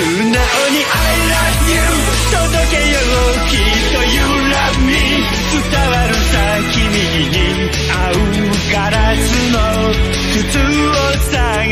素直に I love you 届けようきっと You love me 伝わるさ君に合うガラスの靴を探